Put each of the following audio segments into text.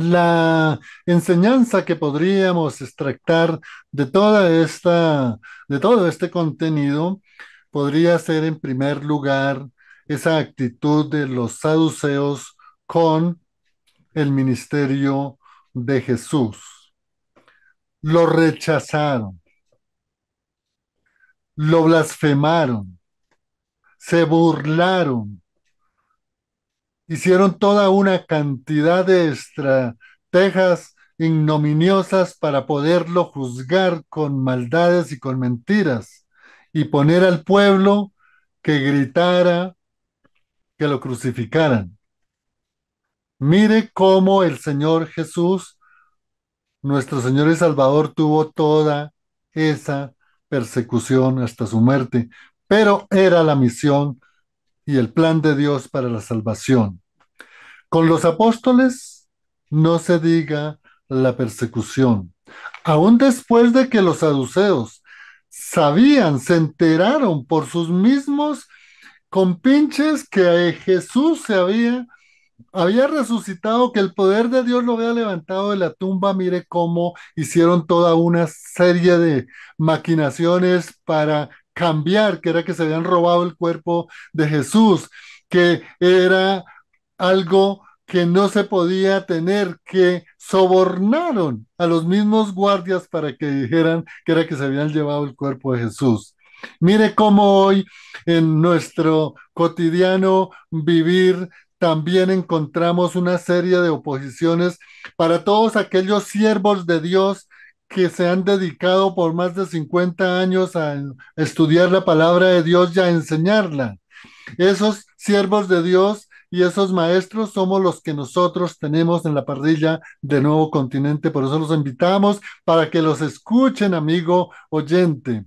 La enseñanza que podríamos extractar de toda esta, de todo este contenido podría ser en primer lugar esa actitud de los saduceos con el ministerio de Jesús. Lo rechazaron, lo blasfemaron, se burlaron, hicieron toda una cantidad de estrategias ignominiosas para poderlo juzgar con maldades y con mentiras y poner al pueblo que gritara que lo crucificaran. Mire cómo el Señor Jesús, nuestro Señor y Salvador, tuvo toda esa persecución hasta su muerte, pero era la misión y el plan de Dios para la salvación. Con los apóstoles no se diga la persecución. Aún después de que los saduceos sabían, se enteraron por sus mismos compinches que Jesús se había había resucitado, que el poder de Dios lo había levantado de la tumba, mire cómo hicieron toda una serie de maquinaciones para cambiar, que era que se habían robado el cuerpo de Jesús, que era algo que no se podía tener, que sobornaron a los mismos guardias para que dijeran que era que se habían llevado el cuerpo de Jesús. Mire cómo hoy en nuestro cotidiano vivir también encontramos una serie de oposiciones para todos aquellos siervos de Dios que se han dedicado por más de 50 años a estudiar la palabra de Dios y a enseñarla. Esos siervos de Dios y esos maestros somos los que nosotros tenemos en la parrilla de Nuevo Continente. Por eso los invitamos para que los escuchen, amigo oyente.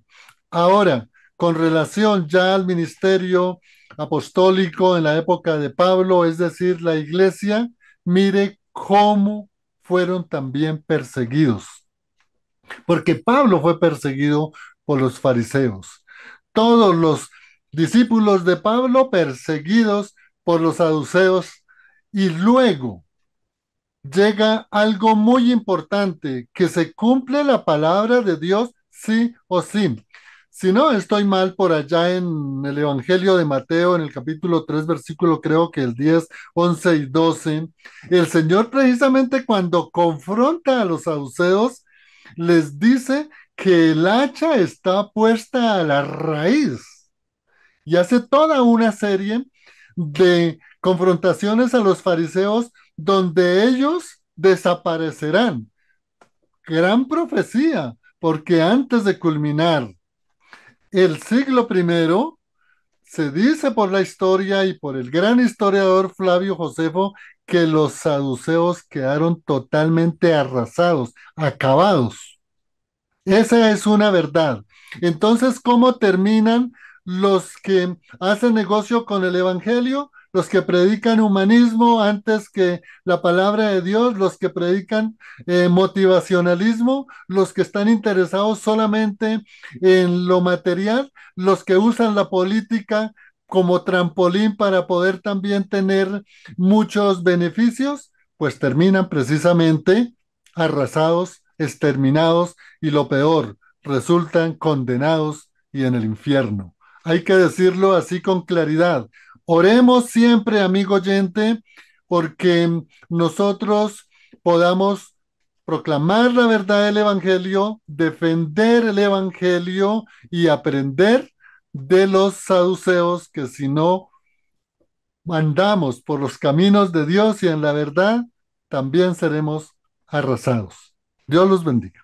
Ahora, con relación ya al ministerio apostólico en la época de Pablo, es decir, la iglesia, mire cómo fueron también perseguidos. Porque Pablo fue perseguido por los fariseos. Todos los discípulos de Pablo perseguidos por los saduceos. Y luego llega algo muy importante, que se cumple la palabra de Dios sí o sí. Si no estoy mal por allá en el Evangelio de Mateo, en el capítulo 3, versículo creo que el 10, 11 y 12, el Señor precisamente cuando confronta a los saduceos, les dice que el hacha está puesta a la raíz y hace toda una serie de confrontaciones a los fariseos donde ellos desaparecerán. Gran profecía, porque antes de culminar el siglo primero, se dice por la historia y por el gran historiador Flavio Josefo que los saduceos quedaron totalmente arrasados, acabados. Esa es una verdad. Entonces, ¿cómo terminan los que hacen negocio con el Evangelio? los que predican humanismo antes que la palabra de Dios, los que predican eh, motivacionalismo, los que están interesados solamente en lo material, los que usan la política como trampolín para poder también tener muchos beneficios, pues terminan precisamente arrasados, exterminados y lo peor, resultan condenados y en el infierno. Hay que decirlo así con claridad. Oremos siempre, amigo oyente, porque nosotros podamos proclamar la verdad del Evangelio, defender el Evangelio y aprender de los saduceos que si no andamos por los caminos de Dios y en la verdad, también seremos arrasados. Dios los bendiga.